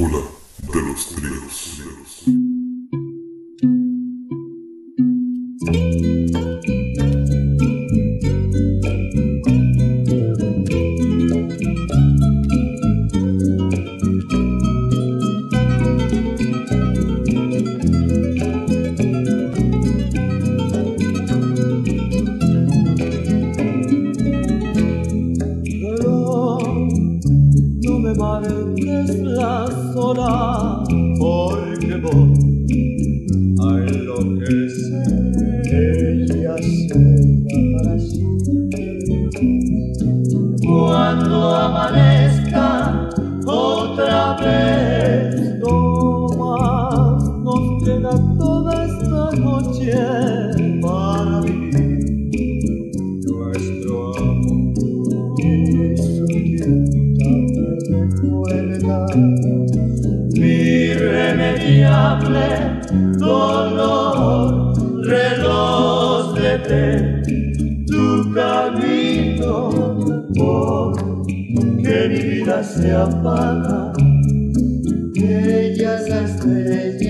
Báscula de los tríos.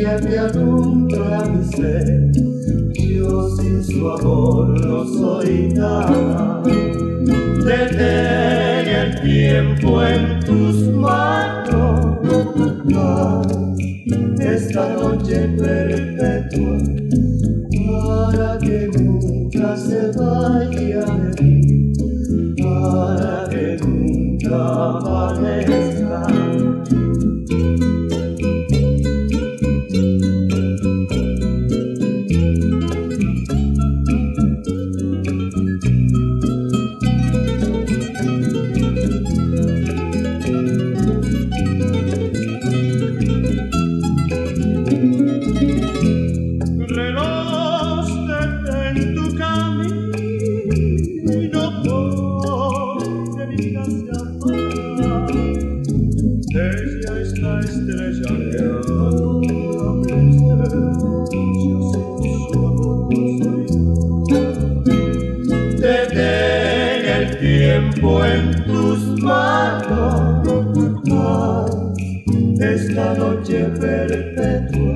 siempre alumbra mi ser. Yo sin su amor no soy nada. Detén el tiempo en tus manos. Esta noche perpetua para que nunca se vaya de mí, para que nunca amanezca. es la noche perpetua.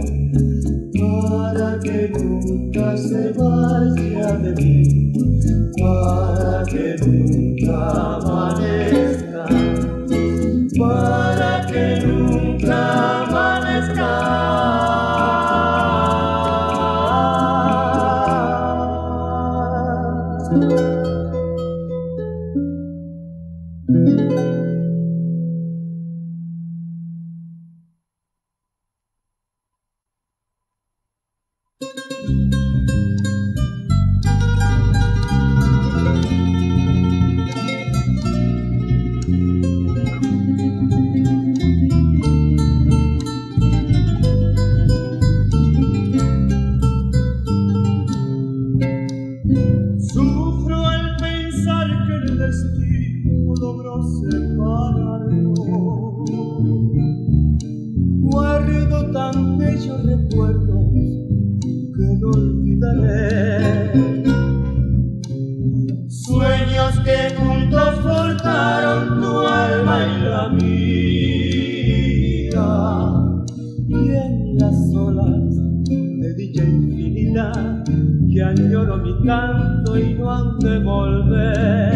y en las olas de dicha infinidad que añoro mi canto y no han de volver.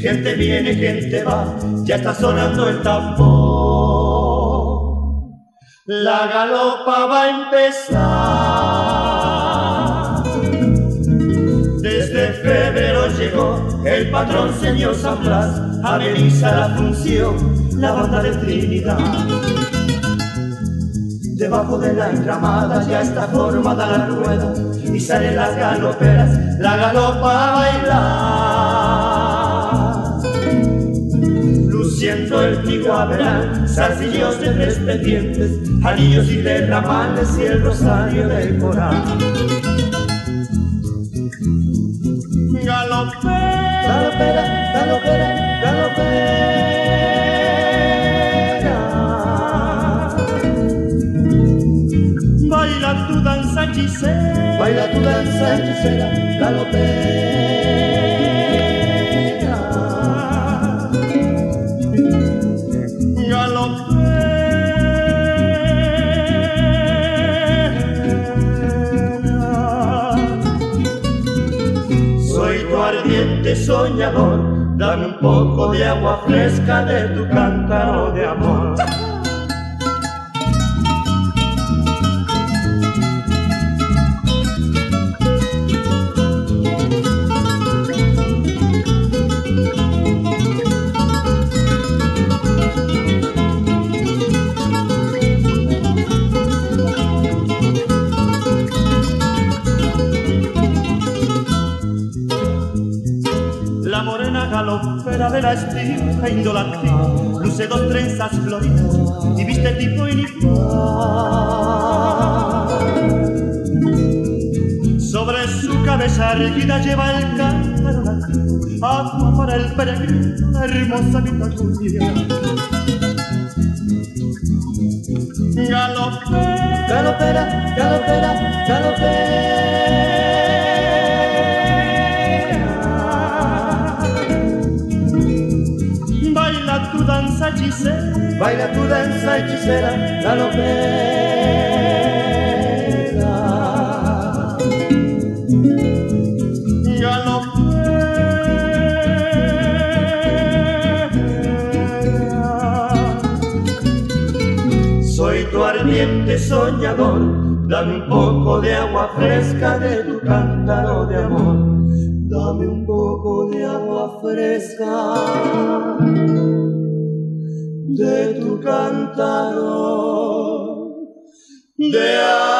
Gente viene, gente va, ya está sonando el tambor. La galopa va a empezar. Desde febrero llegó el patrón señor San Blas, ameniza la función, la banda de Trinidad. Debajo de la enramada ya está formada la rueda y salen las galoperas, la galopa a bailar siento el verán, zarcillos de tres pendientes, anillos y derramales y el rosario del coral. Galopera, galopera, galopera, galopera. Baila tu danza hechicera, baila tu danza hechicera, galopera. Dame un poco de agua fresca de tu cántaro de amor. De la estima indolativa, luce dos trenzas floridas y viste tipo inicual. Sobre su cabeza erguida lleva el cántaro agua para el peregrino, la hermosa Julia. Galopera, galopera, galopera, galopera. Baila tu danza hechicera, galopera. Galopera. Soy tu ardiente soñador, dame un poco de agua fresca de tu cántaro de amor. Dame un poco de agua fresca de tu cántaro de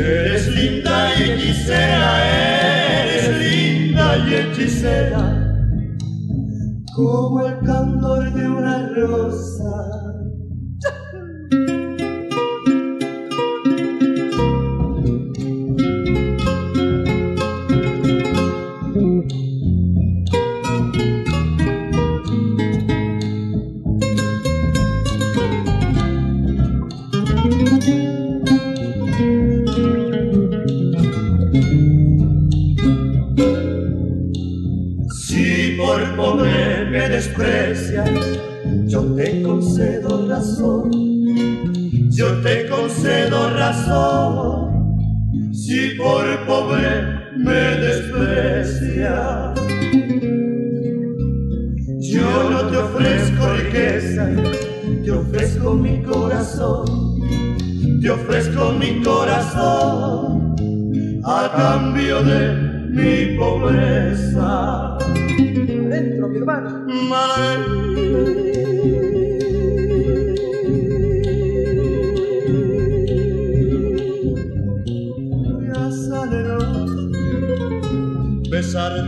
eres linda y hechicera eres linda y hechicera como el candor de una rosa.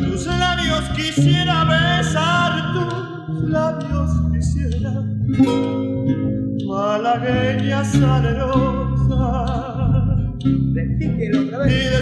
Tus labios quisiera besar, tus labios quisiera. Malagueña salerosa. Repítelo otra vez.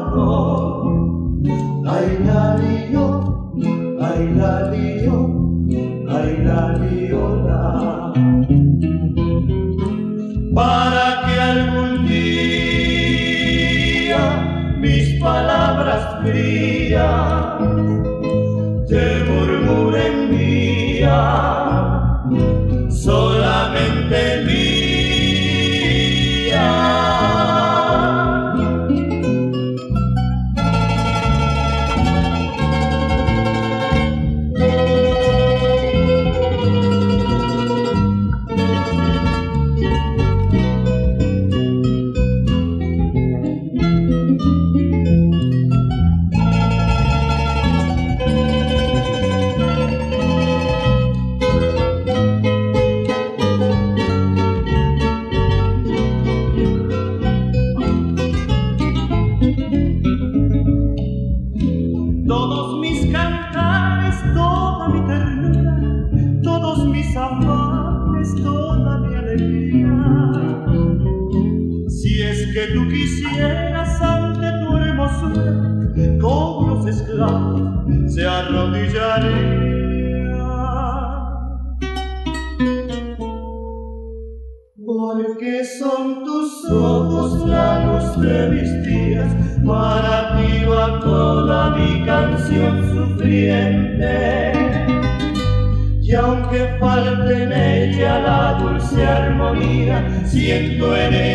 siendo eres.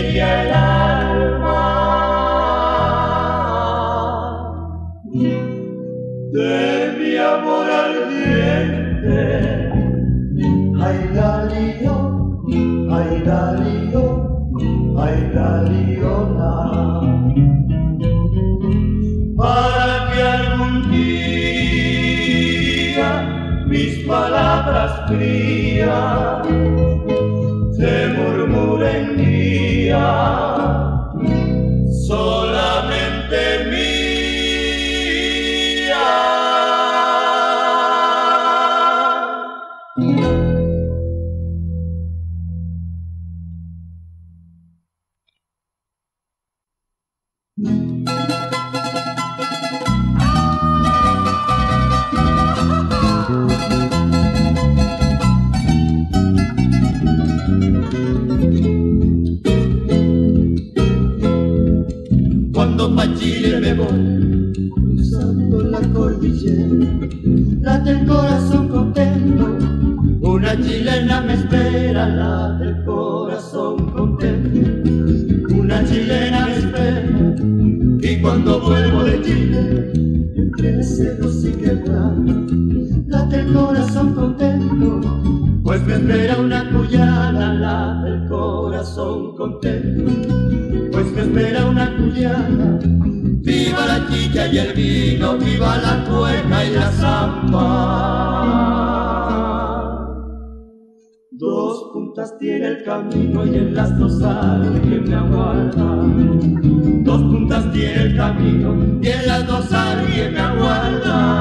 vino, viva la cueca y la zampa. Dos puntas tiene el camino y en las dos alguien me aguarda. Dos puntas tiene el camino y en las dos alguien me aguarda.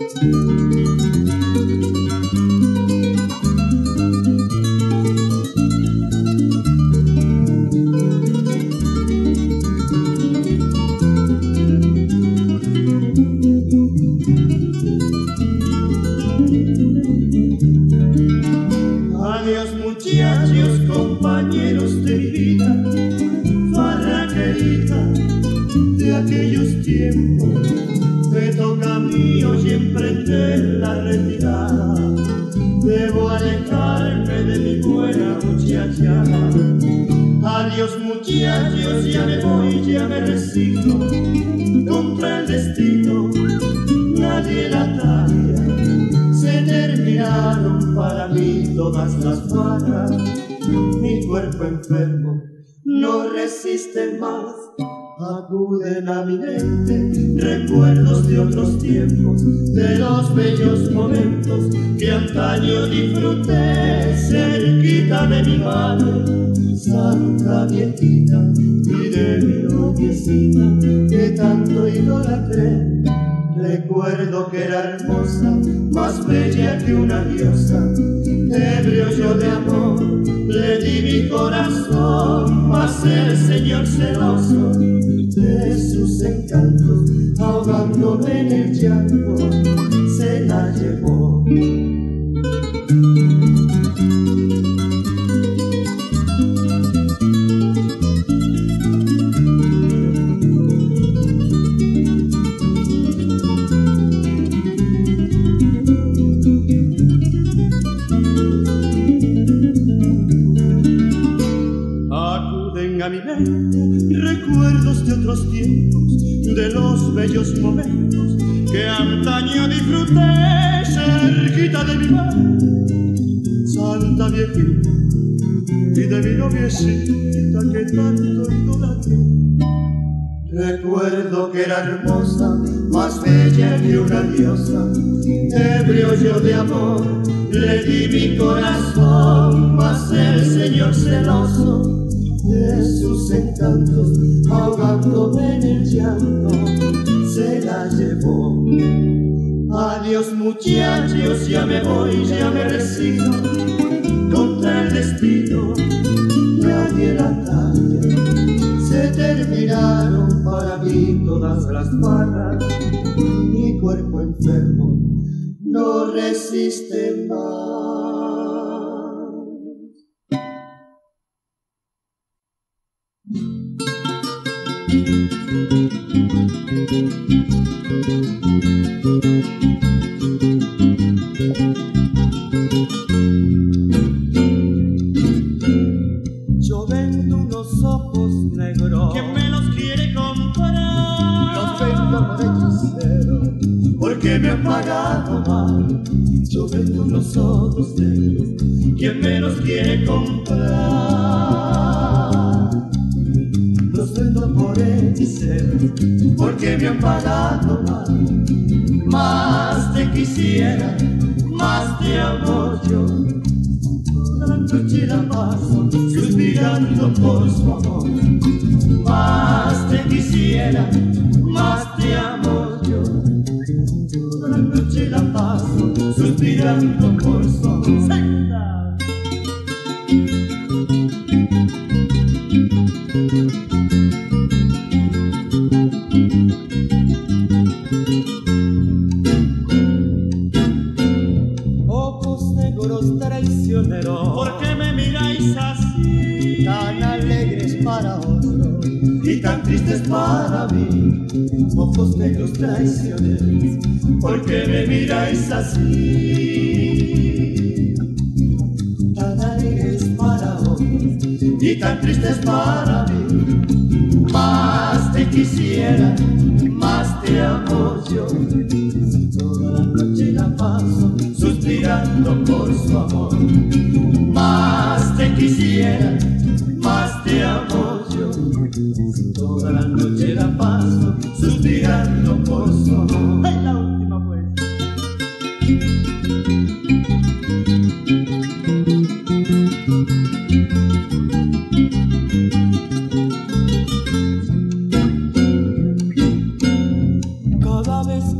Música Recuerdo que era hermosa, más bella que una diosa. Ebrio yo de amor, le di mi corazón, mas el señor celoso de sus encantos, ahogándome en el llanto, se la llevó. Recuerdo que era hermosa, más bella que una diosa, ebrio yo de amor, le di mi corazón, mas el Señor celoso de sus encantos, ahogándome en el llanto, se la llevó. Adiós muchachos, ya me voy, ya me resigno las barras, mi cuerpo enfermo no resiste más. Quisiera, más te amo yo. La noche la paso suspirando por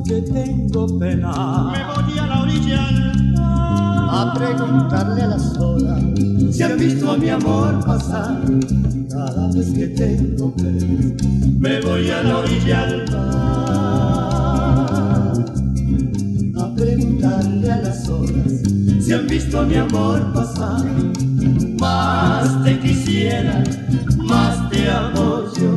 que tengo Me pena, voy a la orilla al mar. a preguntarle a las horas si han visto a mi amor pasar. Cada vez que tengo pena, me voy a la orilla al mar. A preguntarle a las horas si han visto a mi amor pasar. Más te quisiera, más te amo yo.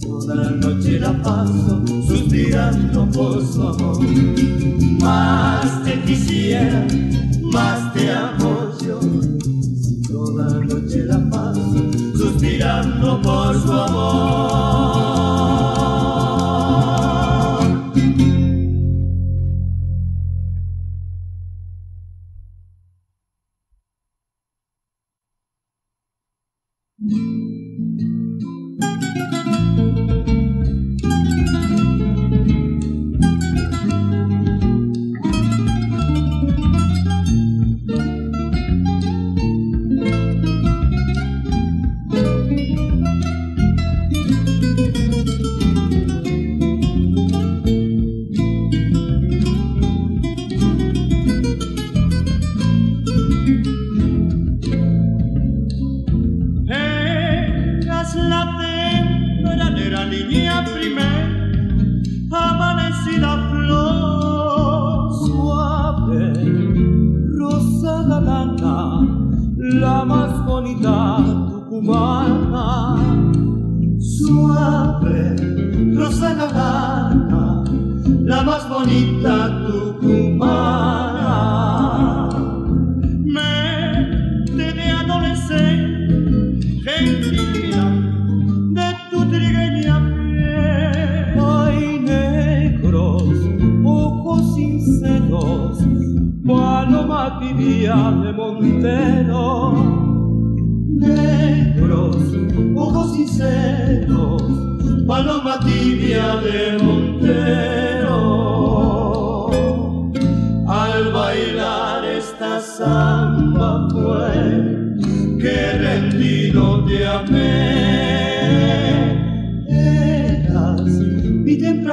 Toda la noche la paso suspirando por su amor. Más te quisiera, más te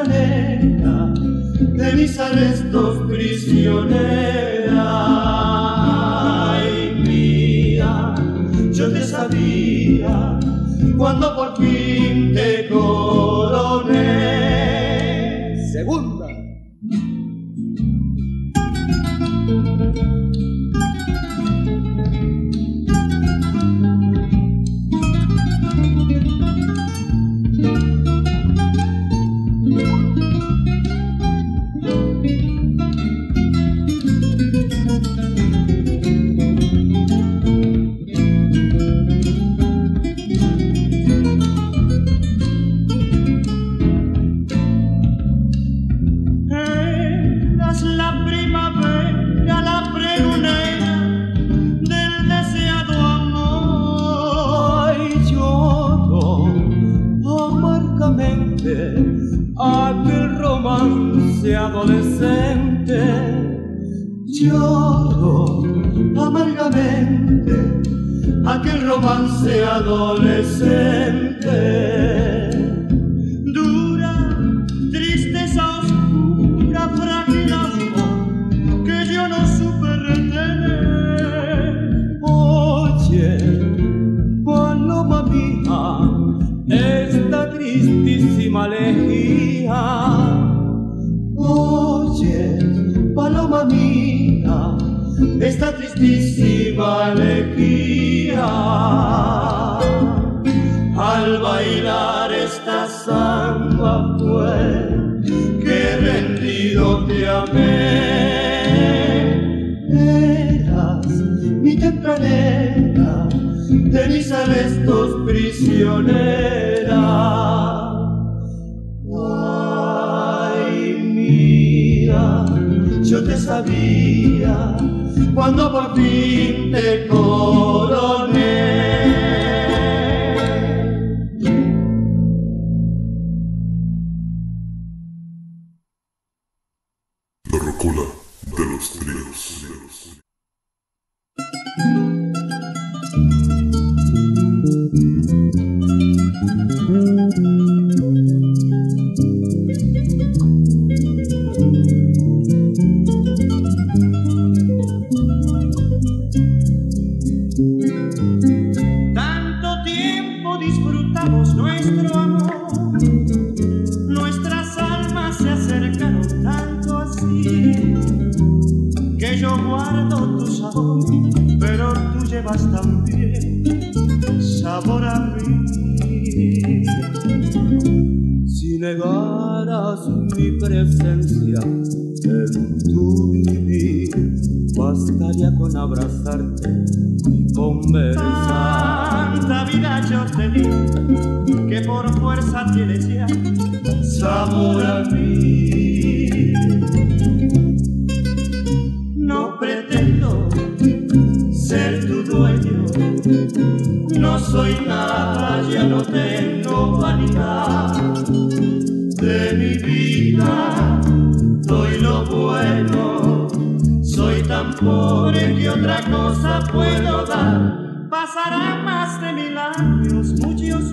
de mis arrestos prisionera. Ay, mía, yo te sabía cuando por fin te conocí.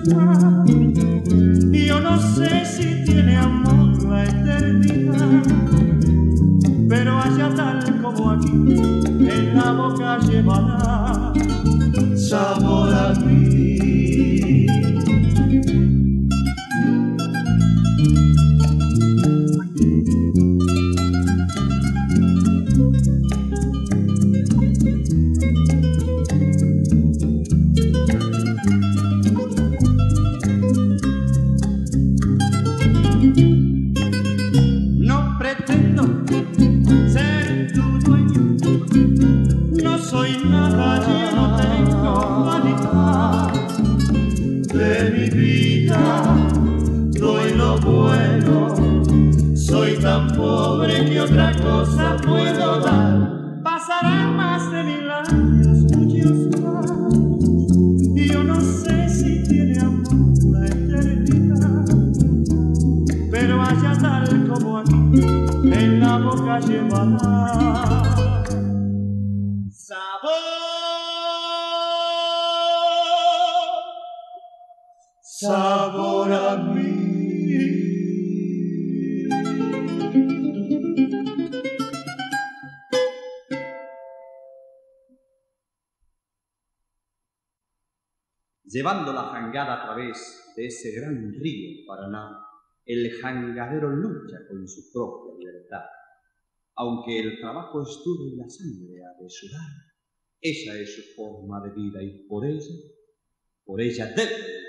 gusta. Yo no sé si tiene amor la eternidad, pero allá tal como aquí, en la boca llevará. Sabor a mí. Llevando la jangada a través de ese gran río Paraná, el jangadero lucha con su propia libertad. Aunque el trabajo estuvo en la sangre ha de sudar, esa es su forma de vida y por ella, por ella debe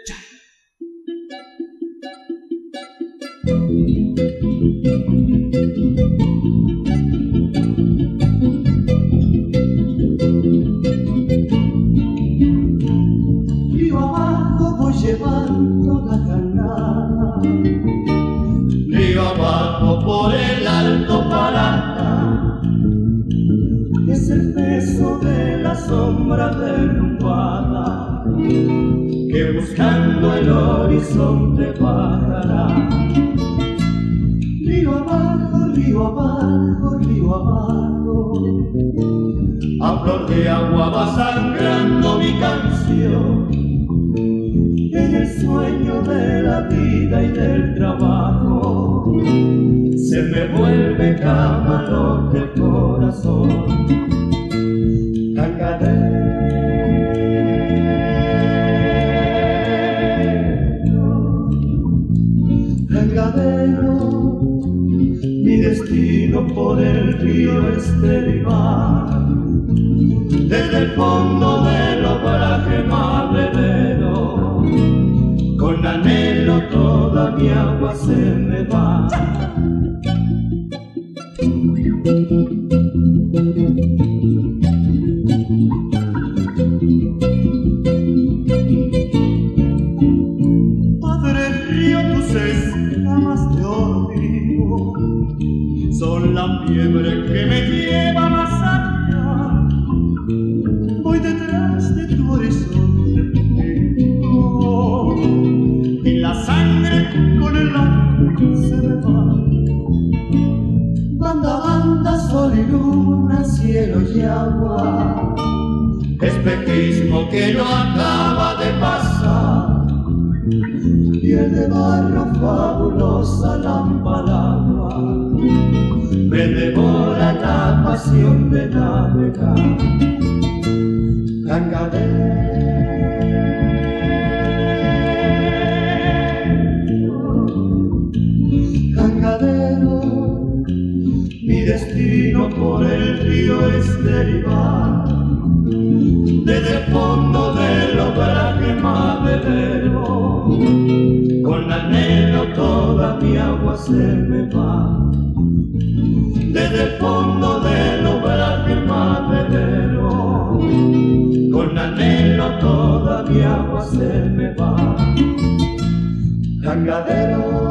de agua va sangrando mi canción. En el sueño de la vida y del trabajo se me vuelve camalote el corazón. Tangadero, tangadero, mi destino por el río es derivar desde el fondo del obraje más bebero con anhelo toda mi agua se me va de pasar. Piel de barro fabulosa lámpara me devora la pasión de navegar. Tangadero, tangadero, mi destino por el río es derivar desde el fondo del obraje más bebero con anhelo toda mi agua se me va. Desde el fondo del obraje más bebero con anhelo toda mi agua se me va. Tangadero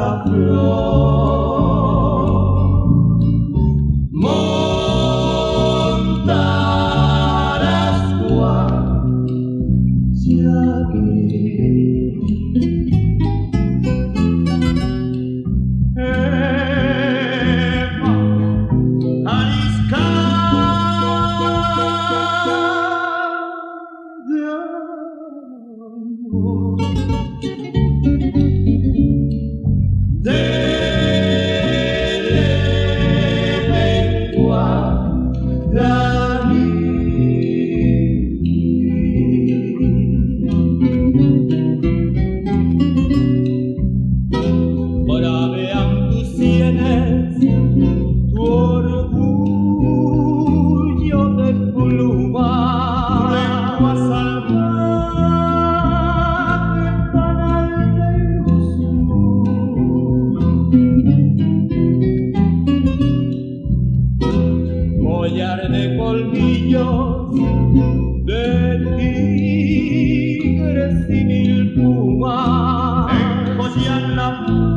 la gloria. love